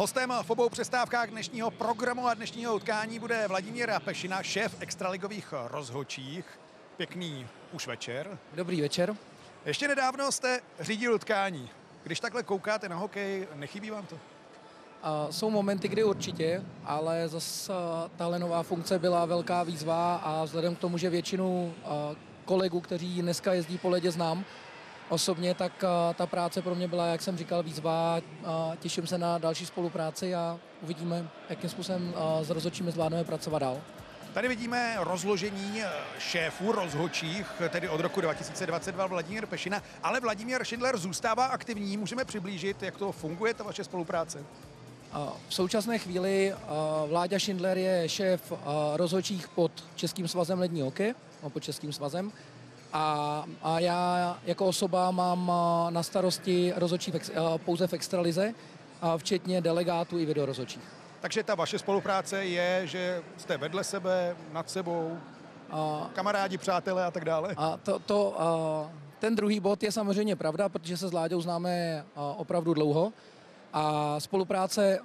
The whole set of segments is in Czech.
Hostem v obou přestávkách dnešního programu a dnešního utkání bude Vladimír Pešina, šéf extraligových rozhočích. Pěkný už večer. Dobrý večer. Ještě nedávno jste řídil utkání. Když takhle koukáte na hokej, nechybí vám to? Uh, jsou momenty, kdy určitě, ale zase uh, tahle nová funkce byla velká výzva a vzhledem k tomu, že většinu uh, kolegů, kteří dneska jezdí po ledě znám osobně, tak uh, ta práce pro mě byla, jak jsem říkal, výzva. Těším se na další spolupráci a uvidíme, jakým způsobem uh, s rozhodčími zvládneme pracovat dál. Tady vidíme rozložení šéfů rozhočích, tedy od roku 2022 Vladimír Pešina, ale Vladimír Schindler zůstává aktivní. Můžeme přiblížit, jak to funguje, ta vaše spolupráce? V současné chvíli Vláďa Schindler je šéf rozhodčích pod Českým svazem lední hokej, no, pod Českým svazem. A, a já jako osoba mám na starosti rozhodčí pouze v extralize, včetně delegátů i videorozhodčích. Takže ta vaše spolupráce je, že jste vedle sebe, nad sebou, a, kamarádi, přátelé a tak dále? A to, to, a, ten druhý bod je samozřejmě pravda, protože se s Láďou známe opravdu dlouho. A spolupráce,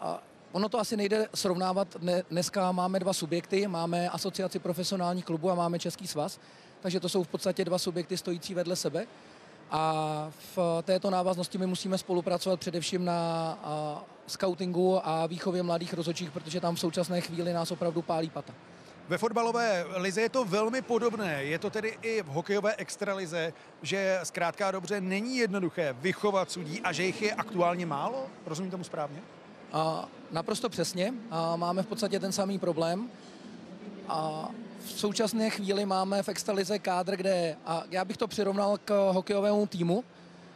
a ono to asi nejde srovnávat, dneska máme dva subjekty, máme asociaci profesionálních klubů a máme Český svaz, takže to jsou v podstatě dva subjekty stojící vedle sebe. A v této návaznosti my musíme spolupracovat především na a, scoutingu a výchově mladých rozhodčích, protože tam v současné chvíli nás opravdu pálí pata. Ve fotbalové lize je to velmi podobné. Je to tedy i v hokejové extralize, že zkrátka dobře není jednoduché vychovat sudí a že jich je aktuálně málo? Rozumím tomu správně? A, naprosto přesně. A máme v podstatě ten samý problém. A v současné chvíli máme v extralize kádr, kde, a já bych to přirovnal k hokejovému týmu,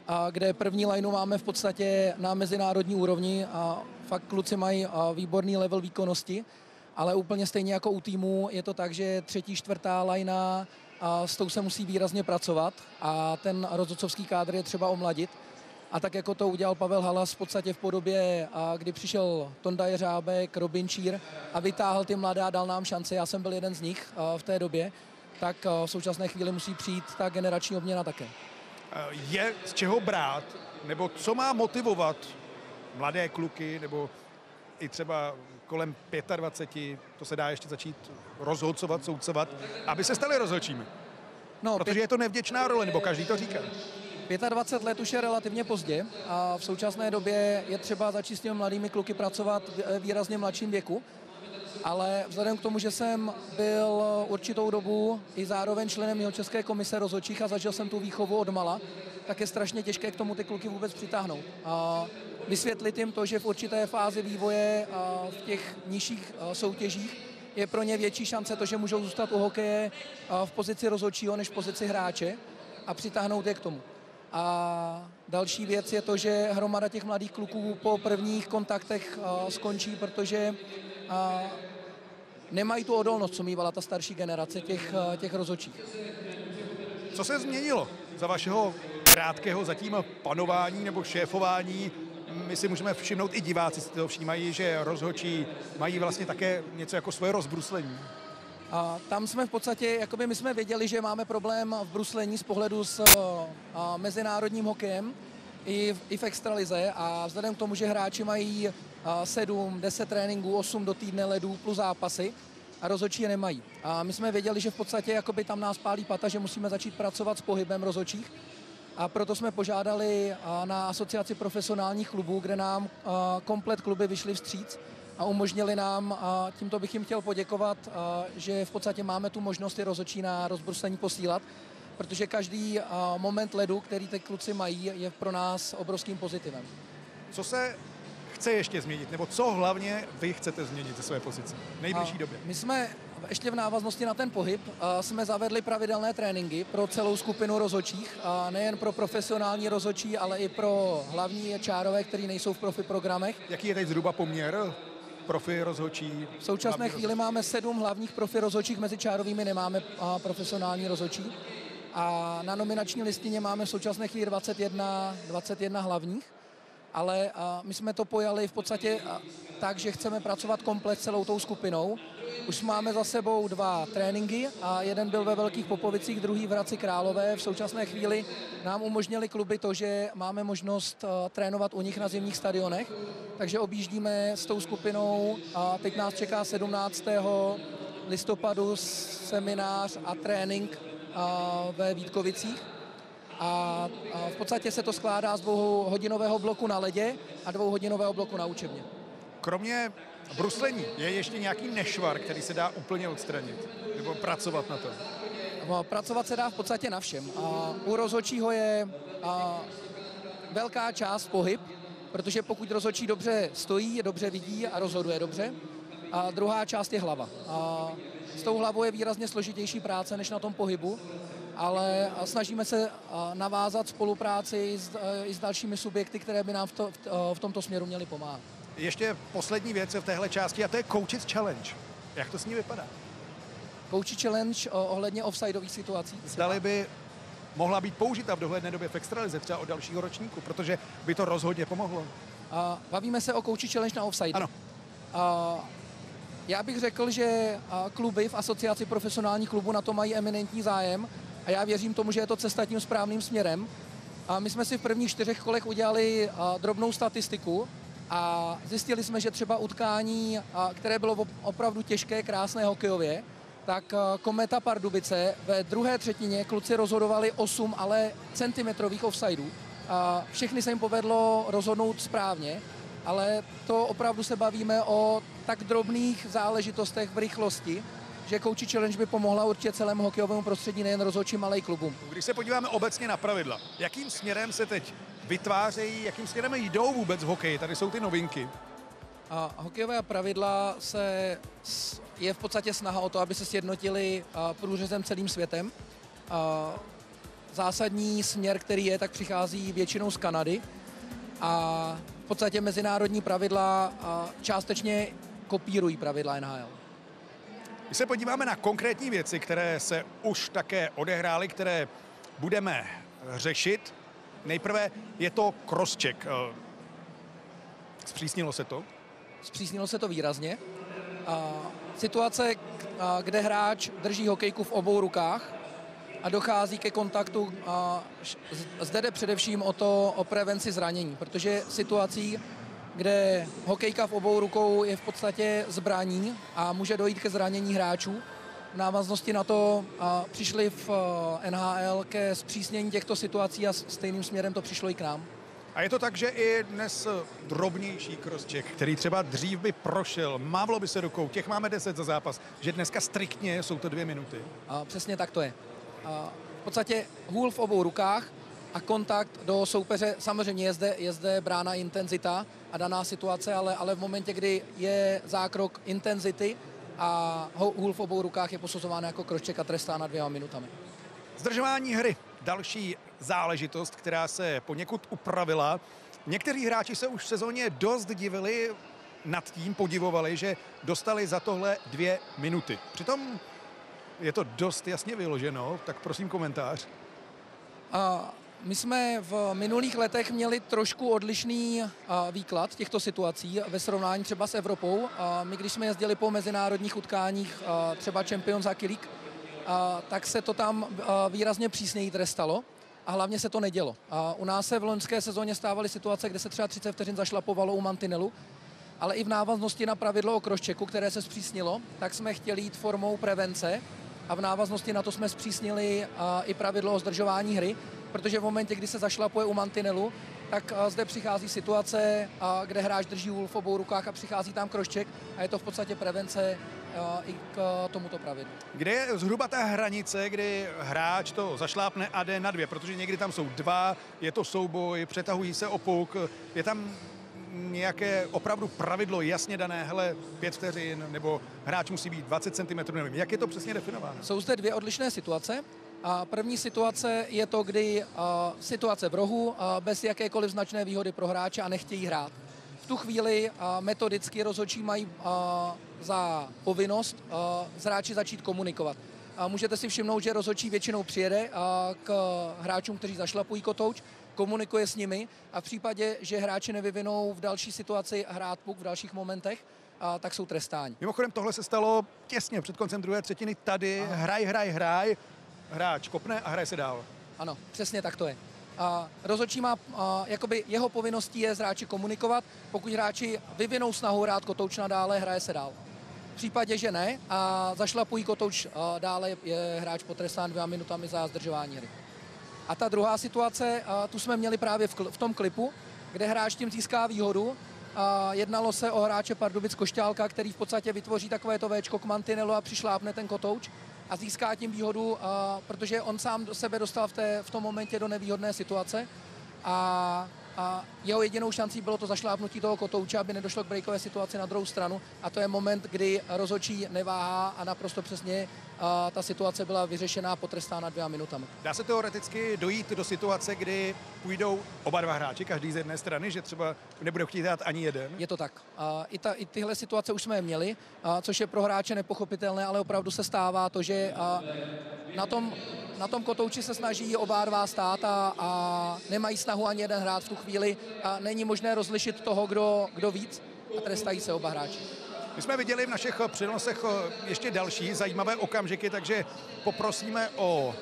a kde první lineu máme v podstatě na mezinárodní úrovni a fakt kluci mají výborný level výkonnosti ale úplně stejně jako u týmu je to tak, že třetí, čtvrtá lajna a s tou se musí výrazně pracovat a ten rozhodcovský kádr je třeba omladit. A tak jako to udělal Pavel Halas v podstatě v podobě, a kdy přišel Tonda Jeřábek, Robin Čír a vytáhl ty mladé a dal nám šanci, já jsem byl jeden z nich v té době, tak v současné chvíli musí přijít ta generační obměna také. Je z čeho brát, nebo co má motivovat mladé kluky, nebo i třeba kolem 25, to se dá ještě začít rozhodcovat, soudcovat, aby se stali rozhodčími. No, Protože pět... je to nevděčná role, nebo každý to říká. 25 let už je relativně pozdě a v současné době je třeba začít s těmi mladými kluky pracovat v výrazně mladším věku. Ale vzhledem k tomu, že jsem byl určitou dobu i zároveň členem jeho České komise rozhodčích a zažil jsem tu výchovu od mala, tak je strašně těžké k tomu ty kluky vůbec přitáhnout. A vysvětlit jim to, že v určité fázi vývoje v těch nižších soutěžích je pro ně větší šance to, že můžou zůstat u hokeje v pozici rozhodčího než v pozici hráče a přitáhnout je k tomu. A další věc je to, že hromada těch mladých kluků po prvních kontaktech skončí, protože nemají tu odolnost, co mývala ta starší generace těch, těch rozhodčích. Co se změnilo za vašeho krátkého zatím panování nebo šéfování my si můžeme všimnout, i diváci si toho všímají, že rozhočí mají vlastně také něco jako svoje rozbruslení. A tam jsme v podstatě, jakoby my jsme věděli, že máme problém v bruslení z pohledu s a, mezinárodním hokejem i v, i v extralize a vzhledem k tomu, že hráči mají a, 7, 10 tréninků, 8 do týdne ledů plus zápasy a rozhodčí je nemají. A my jsme věděli, že v podstatě jakoby tam nás pálí pata, že musíme začít pracovat s pohybem rozhodčích a proto jsme požádali na asociaci profesionálních klubů, kde nám komplet kluby vyšly vstříc a umožnili nám, a tímto bych jim chtěl poděkovat, že v podstatě máme tu možnost i rozočí na rozbruslení posílat, protože každý moment ledu, který ty kluci mají, je pro nás obrovským pozitivem. Co se chce ještě změnit, nebo co hlavně vy chcete změnit ze své pozice v nejbližší době? My jsme ještě v návaznosti na ten pohyb jsme zavedli pravidelné tréninky pro celou skupinu rozočích, a nejen pro profesionální rozočí, ale i pro hlavní čárové, který nejsou v profi programech. Jaký je teď zhruba poměr profi rozhočí? V současné chvíli rozhočí. máme sedm hlavních profi rozhočích, mezi čárovými nemáme profesionální rozhočí. A na nominační listině máme v současné chvíli 21, 21 hlavních. Ale my jsme to pojali v podstatě tak, že chceme pracovat komplet celou tou skupinou. Už máme za sebou dva tréninky a jeden byl ve Velkých Popovicích, druhý v Hradci Králové. V současné chvíli nám umožnili kluby to, že máme možnost trénovat u nich na zimních stadionech, takže objíždíme s tou skupinou a teď nás čeká 17. listopadu seminář a trénink ve Vítkovicích a v podstatě se to skládá z dvouhodinového bloku na ledě a dvouhodinového bloku na učebně. Kromě bruslení je ještě nějaký nešvar, který se dá úplně odstranit? Nebo pracovat na tom? No, pracovat se dá v podstatě na všem. A u rozhodčího je a, velká část pohyb, protože pokud rozhodčí dobře stojí, dobře vidí a rozhoduje dobře, a druhá část je hlava. A s tou hlavou je výrazně složitější práce než na tom pohybu, ale snažíme se navázat spolupráci s, i s dalšími subjekty, které by nám v, to, v tomto směru měly pomáhat. Ještě poslední věc v téhle části a to je Coaches Challenge. Jak to s ní vypadá? Coaches Challenge ohledně offsideových situací. Zdali by mohla být použita v dohledné době v extralize, třeba od dalšího ročníku, protože by to rozhodně pomohlo. A bavíme se o Coaches Challenge na offside. Ano. A já bych řekl, že kluby v asociaci profesionálních klubů na to mají eminentní zájem a já věřím tomu, že je to cesta tím správným směrem. A my jsme si v prvních čtyřech kolech udělali drobnou statistiku a zjistili jsme, že třeba utkání, které bylo opravdu těžké, krásné hokejově, tak Kometa Pardubice ve druhé třetině kluci rozhodovali 8 ale centimetrových offsideů. A všechny se jim povedlo rozhodnout správně, ale to opravdu se bavíme o tak drobných záležitostech v rychlosti, že Coach Challenge by pomohla určitě celému hokejovému prostředí, nejen rozhodčím, ale i klubům. Když se podíváme obecně na pravidla, jakým směrem se teď vytvářejí, jakým směrem jdou vůbec v hokeji? Tady jsou ty novinky. A hokejové pravidla se je v podstatě snaha o to, aby se sjednotili průřezem celým světem. A zásadní směr, který je, tak přichází většinou z Kanady a v podstatě mezinárodní pravidla částečně kopírují pravidla NHL. Když se podíváme na konkrétní věci, které se už také odehrály, které budeme řešit, nejprve je to crosscheck. Eh, zpřísnilo se to? Zpřísnilo se to výrazně. Situace, kde hráč drží hokejku v obou rukách a dochází ke kontaktu, zde jde především o to, o prevenci zranění, protože situací, kde hokejka v obou rukou je v podstatě zbraní a může dojít ke zranění hráčů. V návaznosti na to a přišli v eh, NHL ke zpřísnění těchto situací a stejným směrem to přišlo i k nám. A je to tak, že i dnes drobnější crosscheck, který třeba dřív by prošel, mávlo by se rukou, těch máme 10 za zápas, že dneska striktně jsou to dvě minuty. A přesně tak to je. A v podstatě hůl v obou rukách a kontakt do soupeře, samozřejmě je zde, je zde brána intenzita, a daná situace, ale, ale v momentě, kdy je zákrok intenzity a hůl v obou rukách je posuzován jako kroček a trestána dvěma minutami. Zdržování hry. Další záležitost, která se poněkud upravila. Někteří hráči se už v sezóně dost divili nad tím, podivovali, že dostali za tohle dvě minuty. Přitom je to dost jasně vyloženo, tak prosím komentář. A my jsme v minulých letech měli trošku odlišný výklad těchto situací ve srovnání třeba s Evropou. My, když jsme jezdili po mezinárodních utkáních, třeba Champions Hockey League, tak se to tam výrazně přísněji trestalo a hlavně se to nedělo. U nás se v loňské sezóně stávaly situace, kde se třeba 30 vteřin zašlapovalo u mantinelu, ale i v návaznosti na pravidlo o kroščeku, které se zpřísnilo, tak jsme chtěli jít formou prevence a v návaznosti na to jsme zpřísnili i pravidlo o zdržování hry, protože v momentě, kdy se zašlapuje u mantinelu, tak zde přichází situace, kde hráč drží hůl v obou rukách a přichází tam krošček a je to v podstatě prevence i k tomuto pravidlu. Kde je zhruba ta hranice, kdy hráč to zašlápne a jde na dvě, protože někdy tam jsou dva, je to souboj, přetahují se o puk, je tam nějaké opravdu pravidlo jasně dané, hele, pět vteřin, nebo hráč musí být 20 cm, nevím, jak je to přesně definováno? Jsou zde dvě odlišné situace. A první situace je to, kdy a, situace v rohu a, bez jakékoliv značné výhody pro hráče a nechtějí hrát. V tu chvíli a, metodicky rozhodčí mají za povinnost s hráči začít komunikovat. A můžete si všimnout, že rozhodčí většinou přijede k hráčům, kteří zašlapují kotouč komunikuje s nimi a v případě, že hráči nevyvinou v další situaci hrát puk v dalších momentech, a, tak jsou trestáni. Mimochodem tohle se stalo těsně před koncem druhé třetiny. Tady Aha. hraj, hraj, hraj, hráč kopne a hraje se dál. Ano, přesně tak to je. A rozhodčí má, a, jakoby jeho povinností je s hráči komunikovat. Pokud hráči vyvinou snahu hrát kotouč nadále, hraje se dál. V případě, že ne a zašlapují kotouč a dále, je hráč potrestán dvěma minutami za zdržování hry. A ta druhá situace, a tu jsme měli právě v, v tom klipu, kde hráč tím získá výhodu. A jednalo se o hráče Pardubic Košťálka, který v podstatě vytvoří takové to Včko k mantinelu a přišlápne ten kotouč a získá tím výhodu, a, protože on sám do sebe dostal v, té, v tom momentě do nevýhodné situace. A a jeho jedinou šancí bylo to zašlápnutí toho kotouče, aby nedošlo k breakové situaci na druhou stranu a to je moment, kdy rozhodčí neváhá a naprosto přesně a ta situace byla vyřešená potrestána dvěma minutami. Dá se teoreticky dojít do situace, kdy půjdou oba dva hráči, každý z jedné strany, že třeba nebude chtít dát ani jeden? Je to tak. A i, ta, i tyhle situace už jsme je měli, a což je pro hráče nepochopitelné, ale opravdu se stává to, že a na tom na tom kotouči se snaží oba dva stát a, a nemají snahu ani jeden hrát v tu chvíli a není možné rozlišit toho, kdo, kdo víc a trestají se oba hráči. My jsme viděli v našich přenosech eh, ještě další zajímavé okamžiky, takže poprosíme o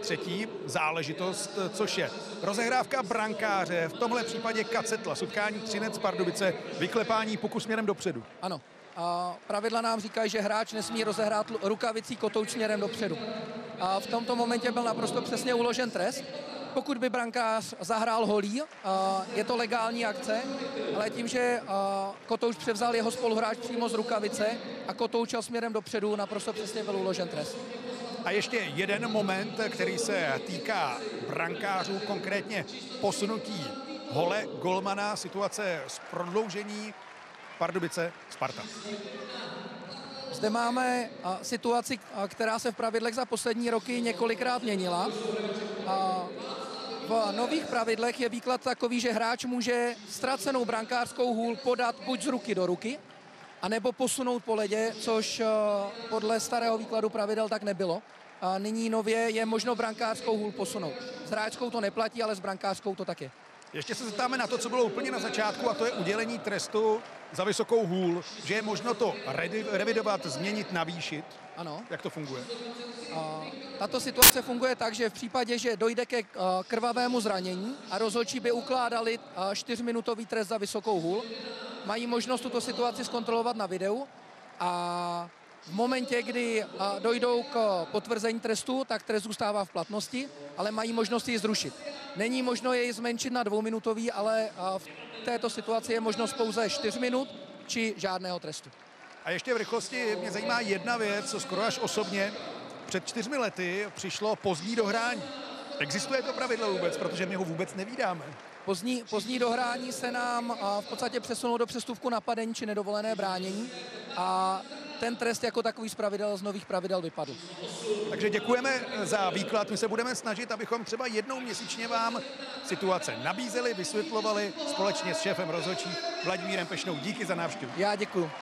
třetí záležitost, což je rozehrávka brankáře, v tomhle případě Kacetla, sutkání Třinec Pardubice, vyklepání puku směrem dopředu. Ano, a pravidla nám říkají, že hráč nesmí rozehrát rukavicí kotouč směrem dopředu. A v tomto momentě byl naprosto přesně uložen trest. Pokud by brankář zahrál holí, je to legální akce, ale tím, že Kotouč převzal jeho spoluhráč přímo z rukavice a Kotoučel směrem dopředu, naprosto přesně byl uložen trest. A ještě jeden moment, který se týká brankářů, konkrétně posunutí hole golmana, situace z prodloužení Pardubice Sparta. Zde máme situaci, která se v pravidlech za poslední roky několikrát měnila. V nových pravidlech je výklad takový, že hráč může ztracenou brankářskou hůl podat buď z ruky do ruky, anebo posunout po ledě, což podle starého výkladu pravidel tak nebylo. A nyní nově je možno brankářskou hůl posunout. S hráčskou to neplatí, ale s brankářskou to tak je. Ještě se zeptáme na to, co bylo úplně na začátku, a to je udělení trestu za vysokou hůl, že je možno to revidovat, změnit, navýšit. Ano. Jak to funguje? A, tato situace funguje tak, že v případě, že dojde ke krvavému zranění a rozhodčí by ukládali čtyřminutový trest za vysokou hůl, mají možnost tuto situaci zkontrolovat na videu a v momentě, kdy dojdou k potvrzení trestu, tak trest zůstává v platnosti, ale mají možnost ji zrušit. Není možno jej zmenšit na dvouminutový, ale v této situaci je možnost pouze 4 minut či žádného trestu. A ještě v rychlosti mě zajímá jedna věc, co skoro až osobně. Před čtyřmi lety přišlo pozdní dohrání. Existuje to pravidlo vůbec, protože my ho vůbec nevídáme. Pozdní, pozdní dohrání se nám v podstatě přesunulo do přestupku napadení či nedovolené bránění a ten trest jako takový z pravidel, z nových pravidel vypadl. Takže děkujeme za výklad. My se budeme snažit, abychom třeba jednou měsíčně vám situace nabízeli, vysvětlovali společně s šéfem rozhodčí Vladimírem Pešnou. Díky za návštěvu. Já děkuji.